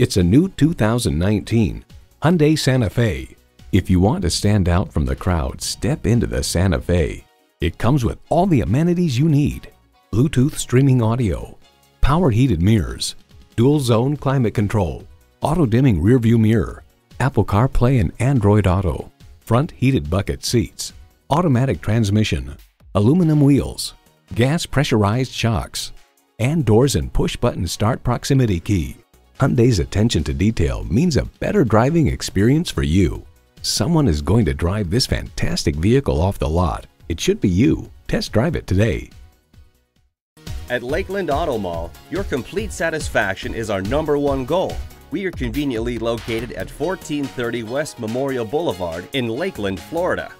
It's a new 2019 Hyundai Santa Fe. If you want to stand out from the crowd, step into the Santa Fe. It comes with all the amenities you need. Bluetooth streaming audio, power heated mirrors, dual zone climate control, auto dimming rear view mirror, Apple CarPlay and Android Auto, front heated bucket seats, automatic transmission, aluminum wheels, gas pressurized shocks, and doors and push button start proximity key. Hyundai's attention to detail means a better driving experience for you. Someone is going to drive this fantastic vehicle off the lot. It should be you. Test drive it today. At Lakeland Auto Mall, your complete satisfaction is our number one goal. We are conveniently located at 1430 West Memorial Boulevard in Lakeland, Florida.